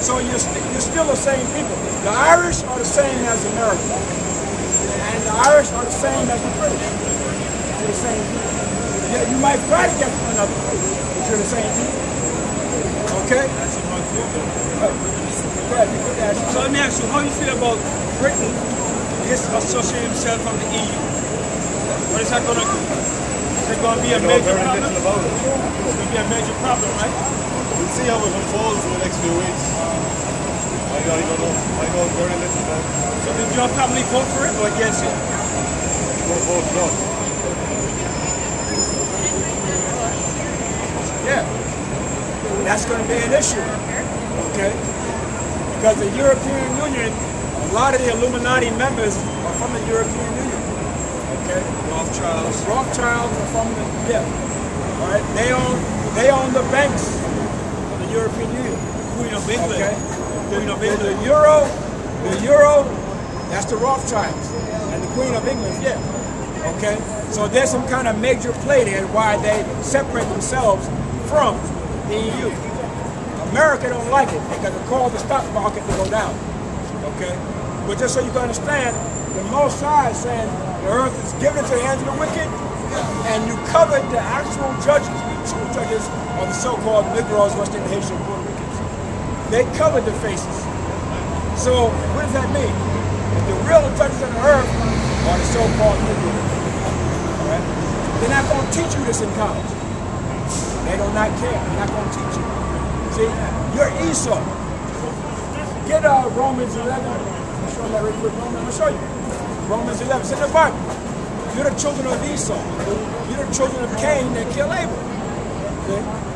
So you're, st you're still the same people. The Irish are the same as America. And the Irish are the same as the British. They're the same people. Yeah, you might fight against one another, but you're the same people. Okay? So let me ask you, how do you feel about Britain disassociating himself from the EU? What is that going to do? Is it going to be a major problem? It's going to be a major problem, right? We'll see how it unfolds in the next few weeks. I don't even know. I know very little about it. So did your family vote for it or against vote no. Yeah. That's going to be an issue. Okay? Because the European Union, a lot of the Illuminati members are from the European Union. Okay? Rothschilds. Rothschilds are from the yeah. All right. They own they own the banks European Union. Queen of England. Okay. Queen of The, the euro, the euro, that's the Rothschilds, and the Queen of England, yeah. Okay, so there's some kind of major play there why they separate themselves from the EU. America don't like it because it caused the stock market to go down. Okay, but just so you can understand, the Most High is saying the earth is given to the hands of the wicked, and you covered the actual judges. The true judges are the so-called Negroes, West Indian, Haitian, Puerto Ricans. They covered the faces. So what does that mean? The real judges on the earth are the so-called Negroes. Right? They're not going to teach you this in college. They do not care. They're not going to teach you. See, you're Esau. Get uh, Romans 11. I'll show you that real quick. Romans, I'm going to show you. Romans 11. It's in the Bible. You're the children of Esau. You're the children of Cain that killed Abel. Okay?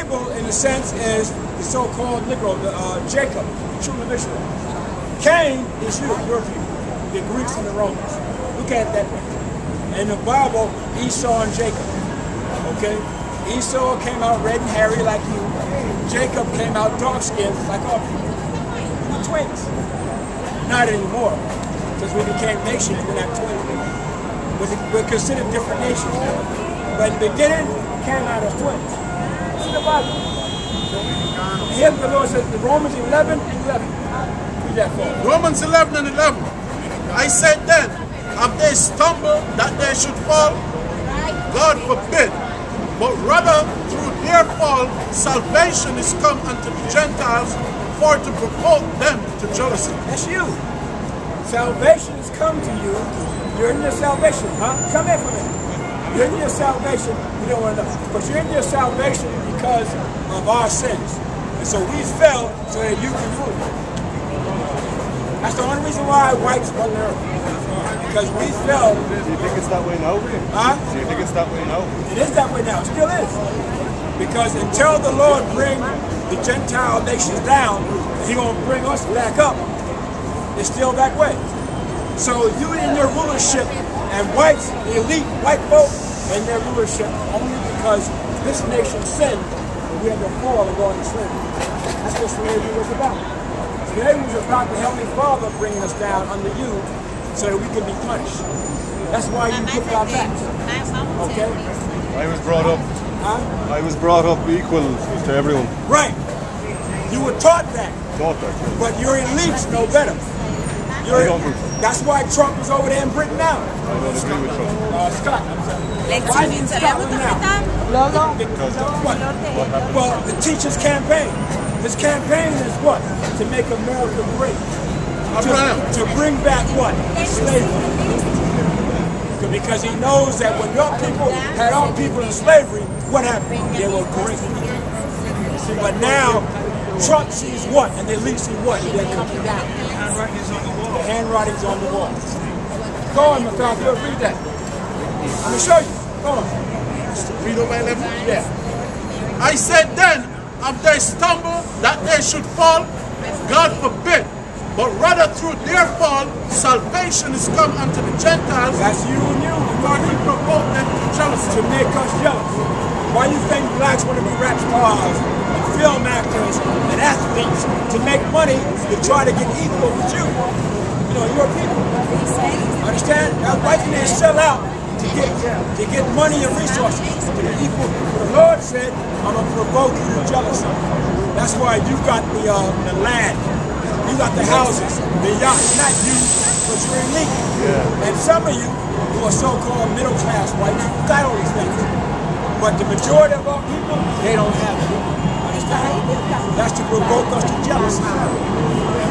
Abel, in a sense, is the so-called Negro, the, uh, Jacob, the children of Israel. Cain is you, your people, the Greeks and the Romans. Look at that. In the Bible, Esau and Jacob. Okay? Esau came out red and hairy like you. Jacob came out dark skinned like our people. We're twins. Not anymore. Because we became nations, we're not twins We're, considered different nations now. But in the beginning, came out as twins. It's in the Bible. Here the Lord says, Romans 11 and 11. Read that for. Romans 11 and 11. I said then, have they stumbled that they should fall? God forbid. But rather, through their fall, salvation is come unto the Gentiles for to provoke them to jealousy. That's you. Salvation has come to you. You're in your salvation, huh? Come here for me. You're in your salvation. You don't want to know. But you're in your salvation because of our sins. And so we fell so that you can rule. That's the only reason why whites run the earth. Because we fell. Do you think it's that way now? Huh? Do you think it's that way now? It is that way now. It still is. Because until the Lord bring the Gentile nations down, He gonna bring us back up. It's still that way. So you in your rulership and whites, the elite white folk, in their rulership only because this nation sinned and we had to fall and go into slavery. That's what slavery was about. Slavery was about the Heavenly Father bringing us down under you so that we could be punished. That's why you took our backs. Okay? I was brought up. Huh? I was brought up equal to everyone. Right. You were taught that, Thought that. yeah. but your elites know better. I don't think so. That's why Trump is over there in Britain now. I don't agree with Trump. Uh, Scott, I'm sorry. Why is he in Lezivinza, Scotland now? Because What? what happened? Well, the teacher's campaign. His campaign is what? To make America great. To, to bring back what? Slavery. Because he knows that when your people had our people in slavery, what happened? They were great. But now, Trump sees what? And the elite see what? They're coming down. Handwriting's on the wall. The on the wall. Go on, McCarthy, read that. I'm going to show you. Go on. Read over 11. Yeah. I said then, have they stumbled that they should fall? God forbid. But rather through their fall, salvation is come unto the Gentiles That's you and you. for to provoke them to jealousy. to make us jealous. Why do you think blacks want to be rap stars film actors and athletes to make money to try to get equal with you? You know, your people. Understand? Now white men sell out to get to get money and resources to be equal. The Lord said, "I'm gonna provoke you to jealousy." That's why you got the uh, the land, you got the houses, the yachts. Not you, but you're elite. And some of you who are so-called middle class whites got all these things. But the majority of our people, they don't have it. Understand? That's to provoke us to jealousy.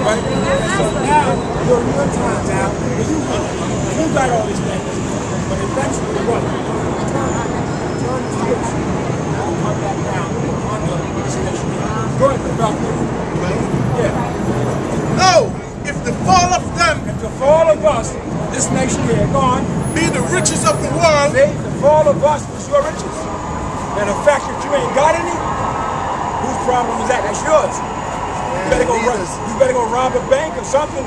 Right? So now, you're in your time now, where you, you got all these things. But eventually, what? Turn, turn the switch. Now come back down under this nation. Go ahead, Doctor. Yeah. No, if the fall of them If the fall of us, this nation here, gone, be the riches of the world, See, the fall of us is your riches. And the fact that you ain't got any, whose problem is that? That's yours. You better go run, you better go rob a bank or something.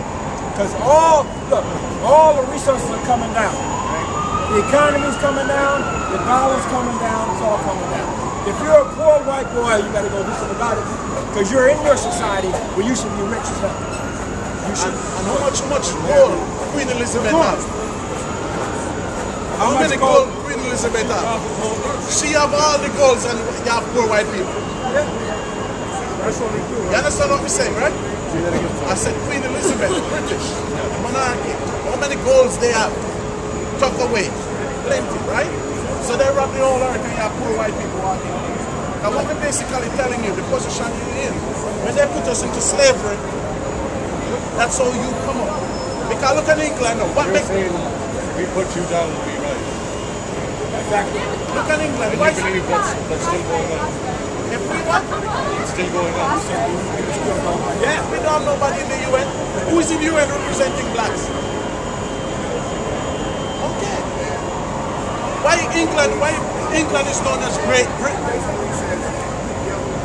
Because all look, all the resources are coming down. The economy's coming down, the dollar's coming down, it's all coming down. If you're a poor white boy, you better go do something about it. Because you're in your society where you should be rich as hell. You should. and how much, much gold Queen Elizabeth has? How many gold? gold Queen Elizabeth has? She have all the golds and you have poor white people. You understand what I'm saying, right? I said Queen Elizabeth, British, monarchy. How many golds they have? Tuck away. Plenty, right? So they rob the whole earth and you have poor white people walking. Now what we're basically telling you, the position you're in, when they put us into slavery, that's how you come up. Because look at England now. What You're saying we put you down to be right. look at England. Why you believe that's, that's still going on. We? It's still going on. Yeah, we don't have nobody in the UN. Who is in the UN representing blacks? Okay. Why England? Why England is known as Great Britain?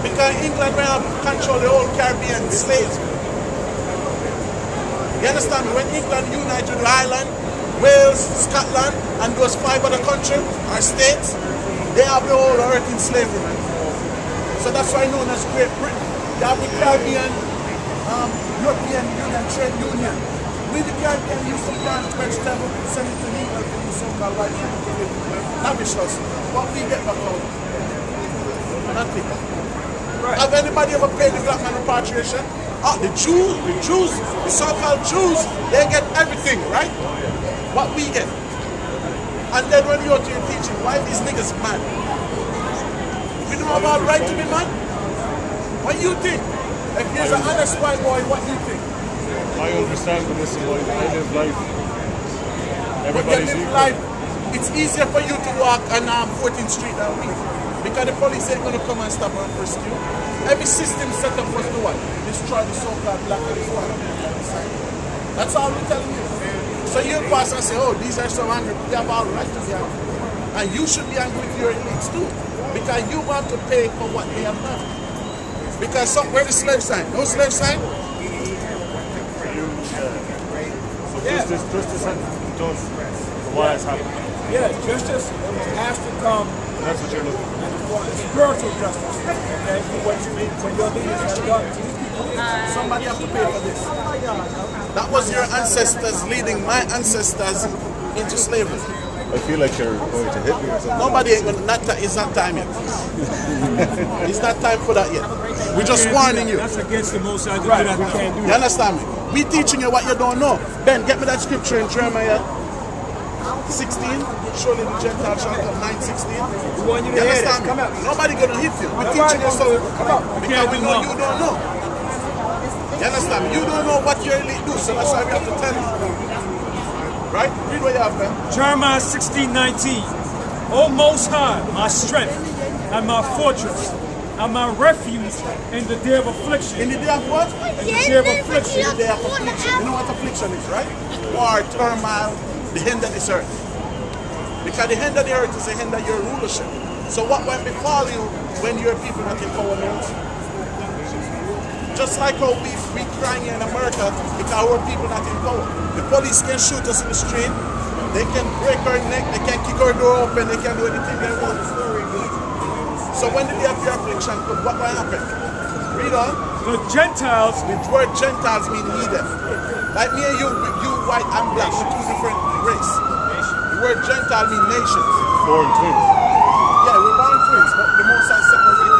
Because England have control the whole Caribbean slaves. You understand? When England united with Ireland, Wales, Scotland, and those five other countries or states, they have the whole earth in slavery. So that's why known as Great Britain. They have the Caribbean, um, European Union, Trade Union. We the Caribbean used to plant vegetable, send it to England for the so-called white people to. Lavish us. What we get back out? Nothing. Have anybody ever paid the black man repatriation? Ah, the Jews, the Jews, the so-called Jews, they get everything, right? What we get. And then when you go to your teaching, why these niggas mad? Don't our right to be mad? What you think? If you're an honest white boy, what do you think? I understand the listen, boy. I live life. But Everybody's you live equal. life, it's easier for you to walk on um, 14th Street than me. Because the police ain't gonna come and stop and frisk you. Every system set up was the what? Destroy the so-called black California. That's all we're telling you. So you pass and say, oh, these are so angry. They have all right to be angry. And you should be angry with your elites too. Because you want to pay for what they have done. Because some, where the slave sign? No slave sign? You, uh, so justice, justice has done for what has happened. Yeah, justice has to come that's what you're looking for. for spiritual justice. Okay, for what you for your leaders have done to these people. Somebody have to pay for this. That was your ancestors leading my ancestors into slavery. I feel like you're going to hit me or something. Nobody ain't gonna. Not, ti- it's not time yet. it's not time for that yet. We're just warning you. That's against the most I Right, we can't do You that. understand me? We teaching you what you don't know. Ben, get me that scripture in Jeremiah 16. Surely the Gentiles shall come 916. We want you to You hear this. understand me? Come out. Nobody gonna hit you. We're teaching you gonna something. Come out. Because we know you don't know. You understand me? You don't know what your elite do, so that's why we have to tell you. Right? Read what you have, Ben. Jeremiah 16, 19. O Most High, my strength and my fortress and my refuge in the day of affliction. In the day of what? In the day of affliction. In The day of affliction. You know what affliction is, right? War, turmoil, the end of this earth. Because the end of the earth is the end of your rulership. So what will befall you when your people not in power means? Just like how we, we crying here in America because our people not in power. The police can shoot us in the street, they can break our neck, they can kick our door open, they can do anything they want. So when the day of your affliction come, what will happen? Read on. The Gentiles The word Gentiles mean heathen. Like me and you, you white and black, we're two different race. The word Gentile means nations. Born twins. Yeah, we're born twins, but the Most High separated